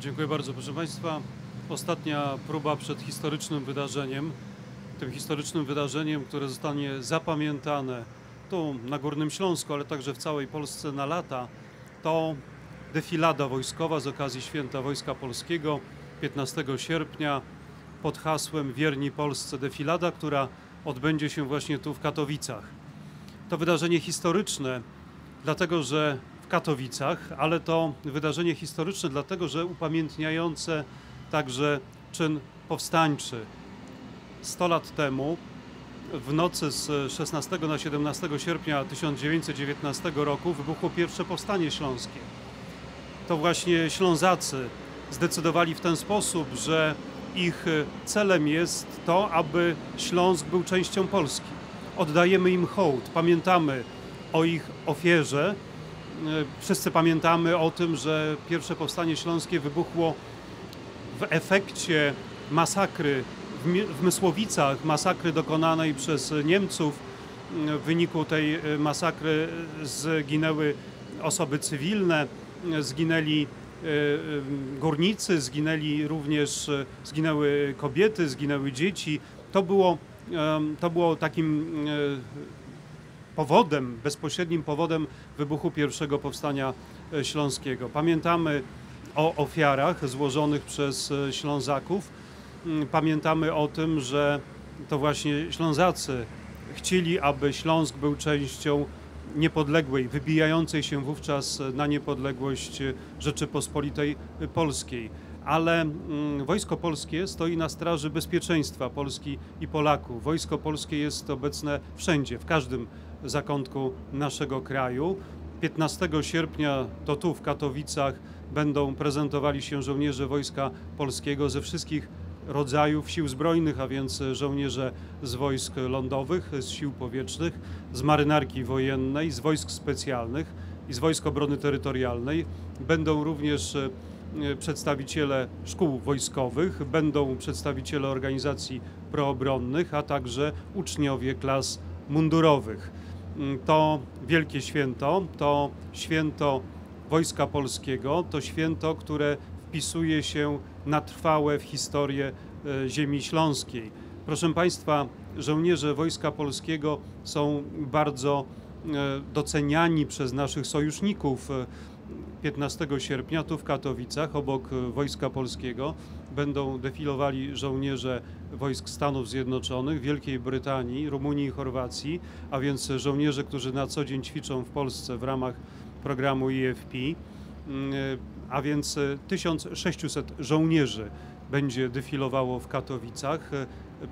Dziękuję bardzo, proszę Państwa. Ostatnia próba przed historycznym wydarzeniem. Tym historycznym wydarzeniem, które zostanie zapamiętane tu na Górnym Śląsku, ale także w całej Polsce na lata, to defilada wojskowa z okazji Święta Wojska Polskiego 15 sierpnia pod hasłem Wierni Polsce. Defilada, która odbędzie się właśnie tu w Katowicach. To wydarzenie historyczne, dlatego że w Katowicach, ale to wydarzenie historyczne, dlatego że upamiętniające także czyn powstańczy. 100 lat temu, w nocy z 16 na 17 sierpnia 1919 roku, wybuchło pierwsze powstanie śląskie. To właśnie Ślązacy zdecydowali w ten sposób, że ich celem jest to, aby Śląsk był częścią Polski. Oddajemy im hołd, pamiętamy o ich ofierze. Wszyscy pamiętamy o tym, że pierwsze powstanie śląskie wybuchło w efekcie masakry w Mysłowicach, masakry dokonanej przez Niemców. W wyniku tej masakry zginęły osoby cywilne, zginęli górnicy, zginęli również, zginęły kobiety, zginęły dzieci. To było, to było takim powodem, bezpośrednim powodem wybuchu pierwszego powstania śląskiego. Pamiętamy o ofiarach złożonych przez Ślązaków. Pamiętamy o tym, że to właśnie Ślązacy chcieli, aby Śląsk był częścią niepodległej, wybijającej się wówczas na niepodległość Rzeczypospolitej Polskiej. Ale Wojsko Polskie stoi na straży bezpieczeństwa Polski i Polaków. Wojsko Polskie jest obecne wszędzie, w każdym zakątku naszego kraju. 15 sierpnia to tu w Katowicach będą prezentowali się żołnierze Wojska Polskiego ze wszystkich rodzajów sił zbrojnych, a więc żołnierze z wojsk lądowych, z sił powietrznych, z marynarki wojennej, z wojsk specjalnych i z wojsk obrony terytorialnej. Będą również przedstawiciele szkół wojskowych, będą przedstawiciele organizacji proobronnych, a także uczniowie klas mundurowych. To wielkie święto, to święto Wojska Polskiego, to święto, które wpisuje się na trwałe w historię ziemi śląskiej. Proszę Państwa, żołnierze Wojska Polskiego są bardzo doceniani przez naszych sojuszników. 15 sierpnia tu w Katowicach, obok Wojska Polskiego, będą defilowali żołnierze wojsk Stanów Zjednoczonych, Wielkiej Brytanii, Rumunii i Chorwacji, a więc żołnierze, którzy na co dzień ćwiczą w Polsce w ramach programu IFP, a więc 1600 żołnierzy będzie defilowało w Katowicach.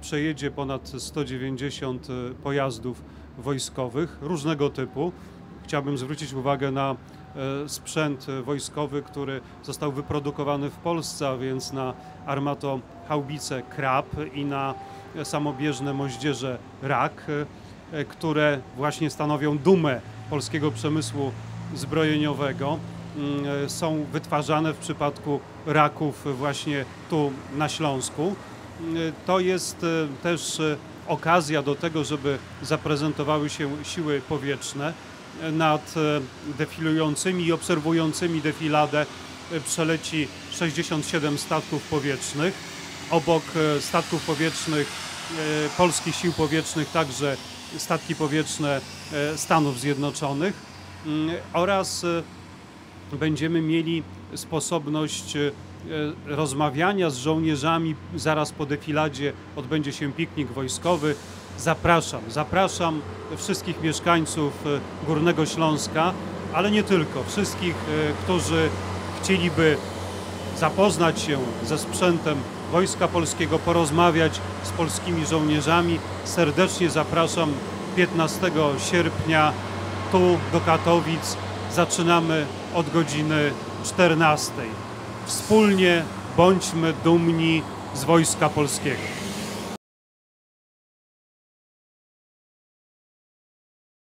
Przejedzie ponad 190 pojazdów wojskowych różnego typu. Chciałbym zwrócić uwagę na sprzęt wojskowy, który został wyprodukowany w Polsce, a więc na armato haubice Krab i na samobieżne moździerze Rak, które właśnie stanowią dumę polskiego przemysłu zbrojeniowego. Są wytwarzane w przypadku Raków właśnie tu na Śląsku. To jest też okazja do tego, żeby zaprezentowały się siły powietrzne. Nad defilującymi i obserwującymi defiladę przeleci 67 statków powietrznych. Obok statków powietrznych polskich sił powietrznych także statki powietrzne Stanów Zjednoczonych oraz będziemy mieli sposobność rozmawiania z żołnierzami. Zaraz po defiladzie odbędzie się piknik wojskowy. Zapraszam, zapraszam wszystkich mieszkańców Górnego Śląska, ale nie tylko, wszystkich, którzy chcieliby zapoznać się ze sprzętem Wojska Polskiego, porozmawiać z polskimi żołnierzami. Serdecznie zapraszam 15 sierpnia tu do Katowic. Zaczynamy od godziny 14. Wspólnie bądźmy dumni z Wojska Polskiego.